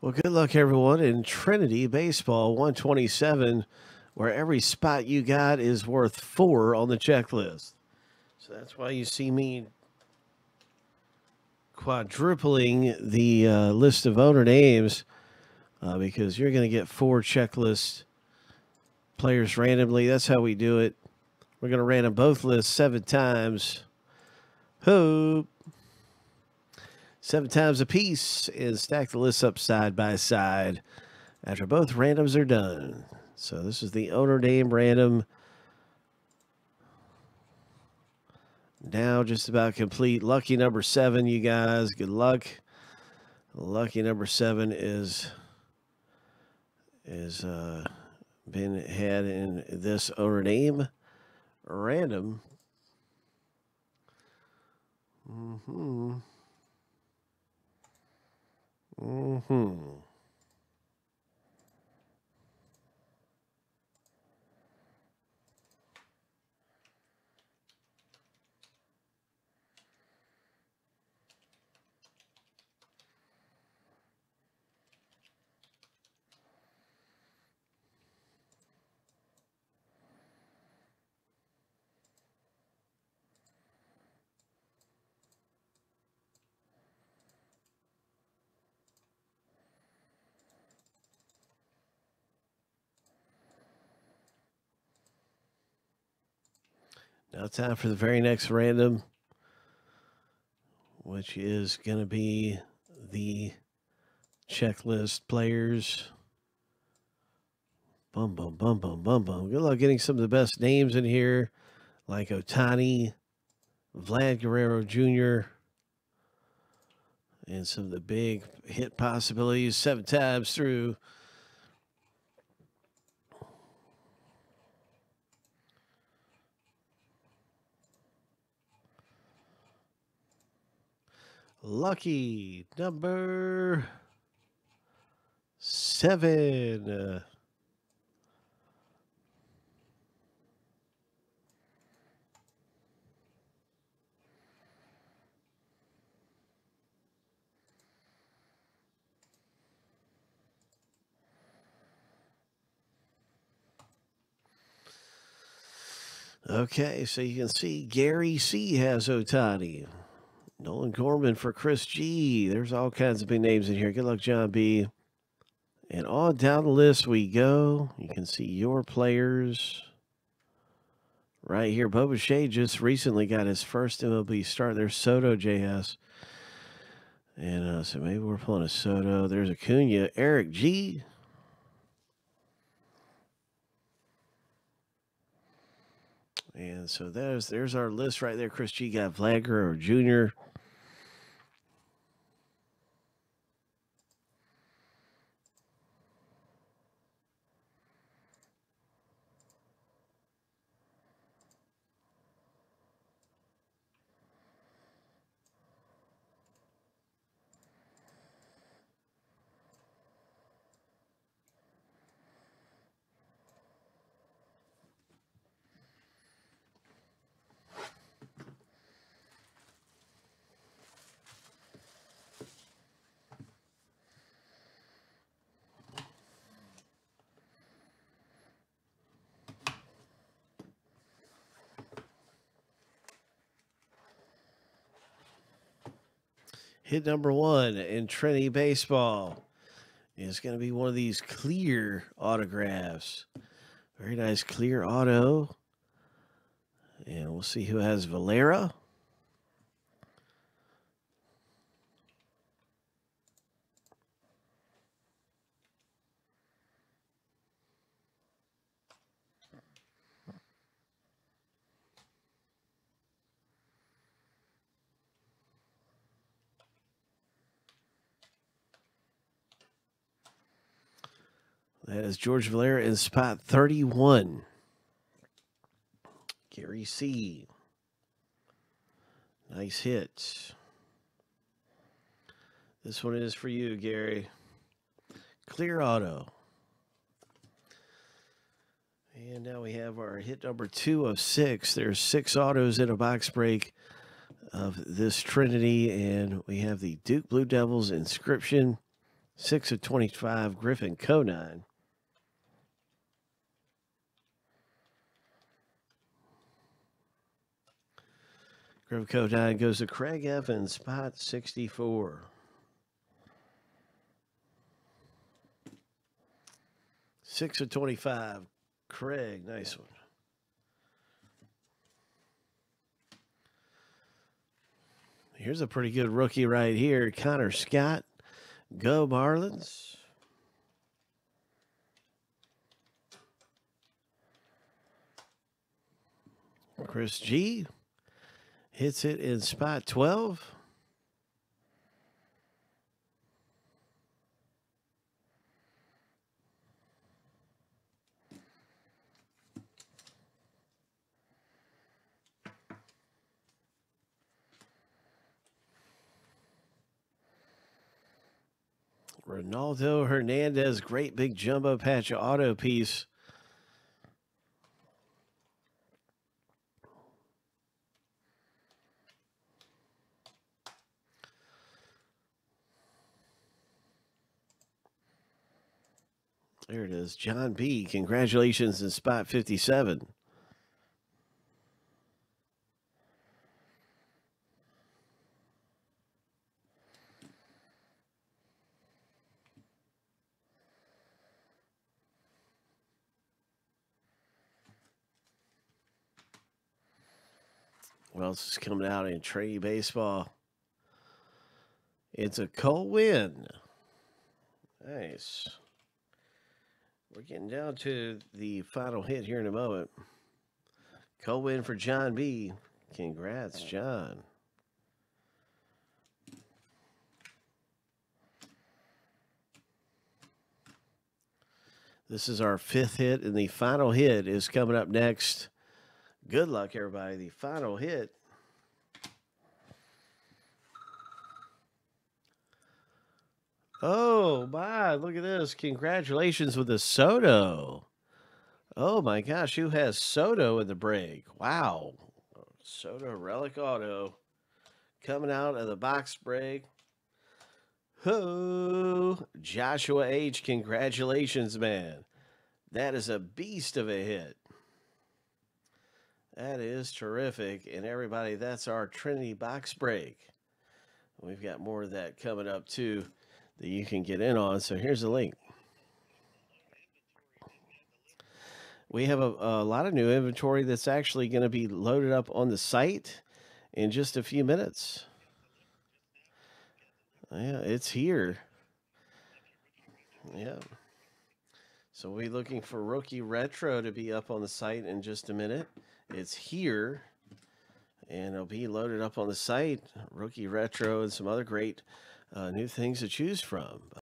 Well, good luck, everyone, in Trinity Baseball 127, where every spot you got is worth four on the checklist. So that's why you see me quadrupling the uh, list of owner names uh, because you're going to get four checklist players randomly. That's how we do it. We're going to random both lists seven times. Hope. Seven times a piece and stack the lists up side by side after both randoms are done. So this is the owner name random. Now just about complete. Lucky number seven, you guys. Good luck. Lucky number seven is is uh been had in this owner name random. Mm-hmm. Mm-hmm. Now, time for the very next random, which is going to be the checklist players. Bum, bum, bum, bum, bum, bum. Good luck getting some of the best names in here, like Ohtani, Vlad Guerrero Jr., and some of the big hit possibilities seven times through. Lucky number seven. Okay, so you can see Gary C has Ohtani. Nolan Gorman for Chris G. There's all kinds of big names in here. Good luck, John B. And on down the list we go. You can see your players right here. Bo Bichette just recently got his first MLB start. There's Soto JS. And uh, so maybe we're pulling a Soto. There's Acuna. Eric G. And so there's there's our list right there. Chris G got Vlad or Jr. Hit number one in Trinity Baseball is going to be one of these clear autographs. Very nice clear auto. And we'll see who has Valera. That is George Valera in spot 31. Gary C. Nice hit. This one is for you, Gary. Clear auto. And now we have our hit number two of six. There's six autos in a box break of this Trinity. And we have the Duke Blue Devils inscription 6 of 25, Griffin Conine. Griffin Conine goes to Craig Evans, spot 64. Six of 25. Craig, nice one. Here's a pretty good rookie right here. Connor Scott. Go Marlins. Chris G hits it in spot 12. Ronaldo Hernandez, great big jumbo patch auto piece. There it is. John B. Congratulations in spot 57. What else is coming out in trade baseball? It's a Cole Winn. Nice. We're getting down to the final hit here in a moment. Cole Winn for John B. Congrats, John. This is our fifth hit, and the final hit is coming up next. Good luck, everybody. The final hit. Oh, my. Look at this. Congratulations with the Soto. Oh, my gosh. Who has Soto in the break? Wow. Soto Relic Auto coming out of the box break. Ho, Joshua H. Congratulations, man. That is a beast of a hit. That is terrific. And everybody, that's our Trinity box break. We've got more of that coming up too that you can get in on. So here's the link. We have a, a lot of new inventory that's actually going to be loaded up on the site in just a few minutes. Yeah, it's here. Yeah. So we'll be looking for Rookie Retro to be up on the site in just a minute. It's here and it'll be loaded up on the site. Rookie Retro and some other great uh, new things to choose from.